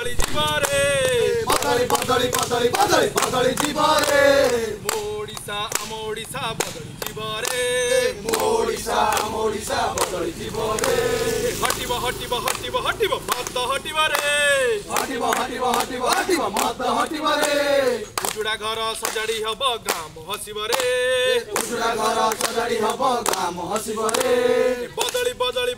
the हटुडा घर सजाडी हाम हसी घर सजाडी बदली बदली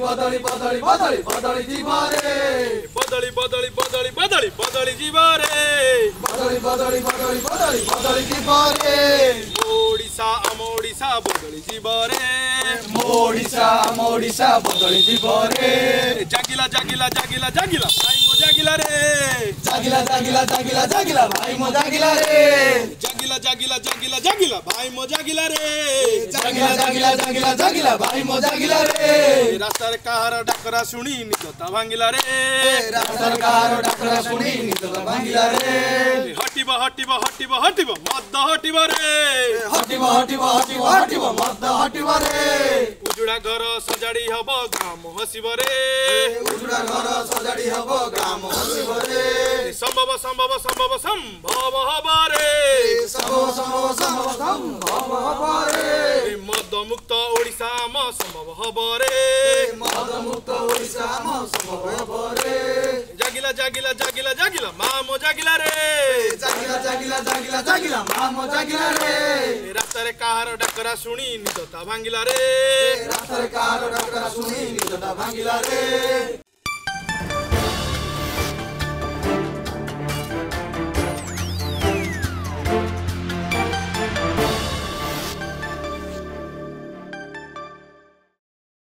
बदली बदली बदली बदली बदली बदली बदली बदली बदली बदली बदली बदली बदली बदली जीवा बदली जीवा रे जागिला जागिला जागिला जागिला भाई मो जागिला रे जागिला जागिला जागिला जागिला भाई मो जागिला रे जागिला जागिला जागिला भाई मो जागिला रे जागिला जागिला जागिला जागिला भाई मो जागिला रे रास्तार कहार डाकरा सुनी निजता भांगिला रे रास्तार कहार डाकरा सुनी निजता भांगिला रे हटिबा हटिबा हटिबा हटिबा मद्द हटिबा रे हटिबा हटिबा हटिबा हटिबा मद्द हटिबा रे उजुड़ा घर सजाड़ी हबो ग्राम हसिब रे उजुड़ा घर सजाड़ी हबो ग्राम हसिब रे संभव संभव संभव संभव हबो रे মুক্ত ওড়িশা আম সম্ভব হবরে মদ মুক্ত ওড়িশা আম সম্ভব হবরে জাগিলা জাগিলা জাগিলা জাগিলা মা মো জাগিলা রে জাগিলা জাগিলা জাগিলা জাগিলা মা মো জাগিলা রে রাস্তারে কাহার ডাকরা শুনি নিজতা ভাঙ্গিলা রে রাস্তারে কাহার ডাকরা শুনি নিজতা ভাঙ্গিলা রে